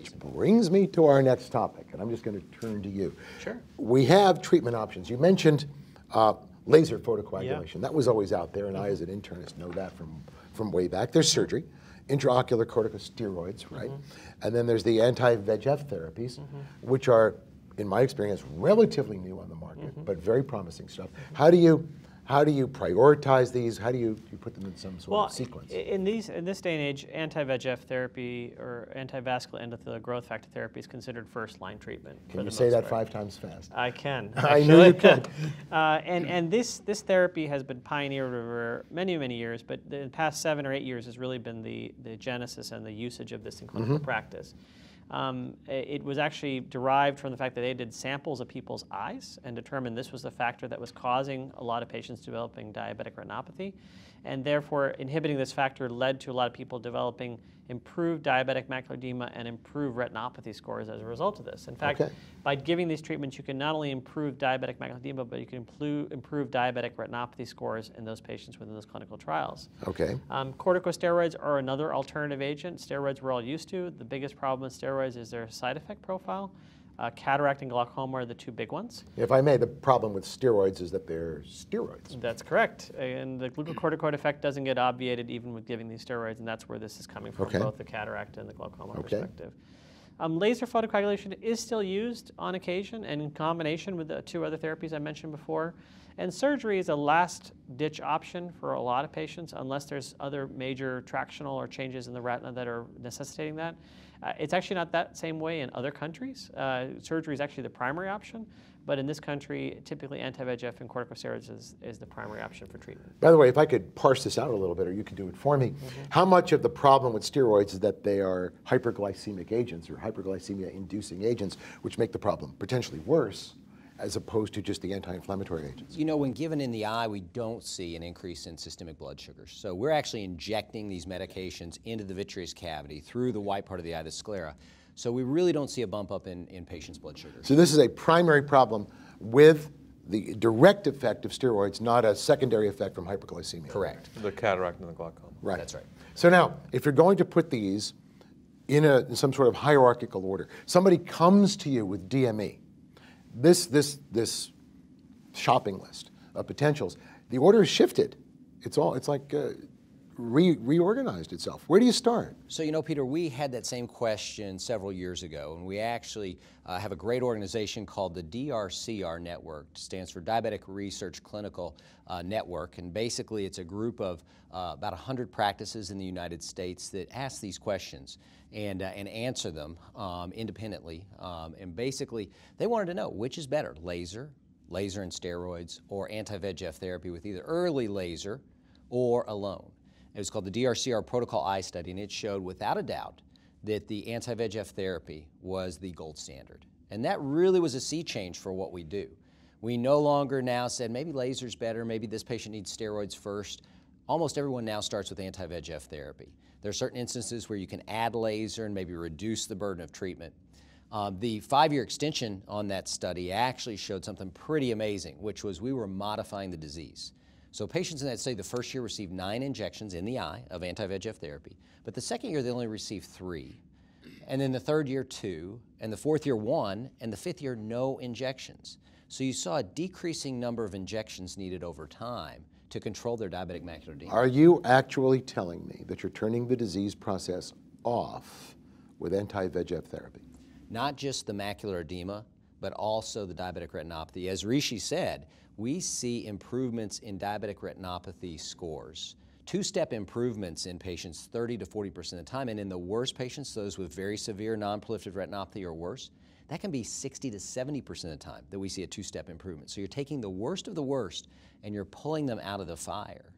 Which brings me to our next topic, and I'm just going to turn to you. Sure. We have treatment options. You mentioned uh, laser photocoagulation. Yeah. That was always out there, and I, as an internist, know that from, from way back. There's surgery, intraocular corticosteroids, right? Mm-hmm. And then there's the anti-VEGF therapies, mm-hmm. which are, in my experience, relatively new on the market, mm-hmm. but very promising stuff. How do you how do you prioritize these? How do you, you put them in some sort well, of sequence? In these in this day and age, anti-VEGF therapy or anti-vascular endothelial growth factor therapy is considered first-line treatment. Can you say that five times fast? I can. I know you can. uh, and and this this therapy has been pioneered over many many years, but the past seven or eight years has really been the the genesis and the usage of this in clinical mm-hmm. practice. Um, it was actually derived from the fact that they did samples of people's eyes and determined this was the factor that was causing a lot of patients developing diabetic retinopathy. And therefore, inhibiting this factor led to a lot of people developing improved diabetic macular edema and improve retinopathy scores as a result of this. In fact, okay. by giving these treatments, you can not only improve diabetic macular edema, but you can improve, improve diabetic retinopathy scores in those patients within those clinical trials. Okay. Um, corticosteroids are another alternative agent. Steroids we're all used to. The biggest problem with steroids is their side effect profile. Uh, cataract and glaucoma are the two big ones. If I may, the problem with steroids is that they're steroids. That's correct. And the glucocorticoid effect doesn't get obviated even with giving these steroids, and that's where this is coming from, okay. both the cataract and the glaucoma okay. perspective. Um, laser photocoagulation is still used on occasion and in combination with the two other therapies I mentioned before. And surgery is a last ditch option for a lot of patients unless there's other major tractional or changes in the retina that are necessitating that. Uh, it's actually not that same way in other countries. Uh, surgery is actually the primary option, but in this country, typically anti-VEGF and corticosteroids is, is the primary option for treatment. By the way, if I could parse this out a little bit, or you could do it for me, mm -hmm. how much of the problem with steroids is that they are hyperglycemic agents or hyperglycemia-inducing agents, which make the problem potentially worse as opposed to just the anti-inflammatory agents? You know, when given in the eye, we don't see an increase in systemic blood sugars. So we're actually injecting these medications into the vitreous cavity through the white part of the eye, the sclera. So we really don't see a bump up in, in patients' blood sugar. So this is a primary problem with the direct effect of steroids, not a secondary effect from hyperglycemia. Correct. The cataract and the glaucoma. Right. That's right. So now, if you're going to put these in, a, in some sort of hierarchical order, somebody comes to you with DME, this, this, this shopping list of potentials, the order is shifted. It's all, it's like uh, re reorganized itself. Where do you start? So, you know, Peter, we had that same question several years ago, and we actually uh, have a great organization called the DRCR Network. It stands for Diabetic Research Clinical uh, Network, and basically it's a group of uh, about 100 practices in the United States that ask these questions and, uh, and answer them um, independently. Um, and basically, they wanted to know which is better, laser, laser and steroids, or anti-VEGF therapy with either early laser or alone. It was called the DRCR Protocol I Study, and it showed without a doubt that the anti-VEGF therapy was the gold standard. And that really was a sea change for what we do. We no longer now said maybe laser's better, maybe this patient needs steroids first. Almost everyone now starts with anti-VEGF therapy. There are certain instances where you can add laser and maybe reduce the burden of treatment. Uh, the five-year extension on that study actually showed something pretty amazing, which was we were modifying the disease. So patients in that study, the first year received nine injections in the eye of anti-VEGF therapy, but the second year they only received three. And then the third year, two, and the fourth year, one, and the fifth year, no injections. So you saw a decreasing number of injections needed over time to control their diabetic macular edema. Are you actually telling me that you're turning the disease process off with anti-VEGF therapy? Not just the macular edema, but also the diabetic retinopathy. As Rishi said, we see improvements in diabetic retinopathy scores. Two-step improvements in patients 30 to 40% of the time, and in the worst patients, those with very severe non-proliferative retinopathy or worse, that can be 60 to 70% of the time that we see a two-step improvement. So you're taking the worst of the worst and you're pulling them out of the fire.